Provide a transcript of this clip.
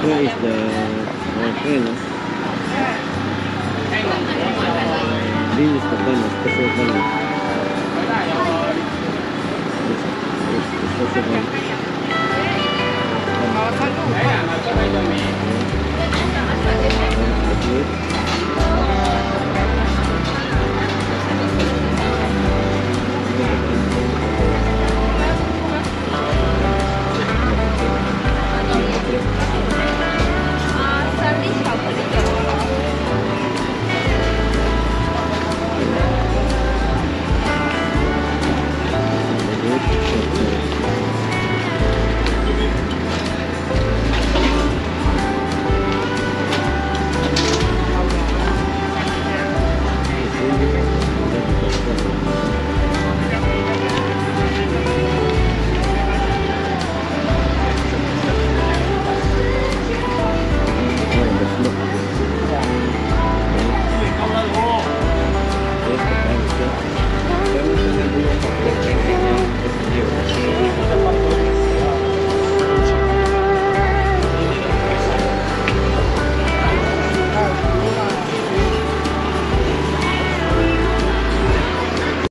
Where is the our? This is the bun, special bun. This, is the special bun.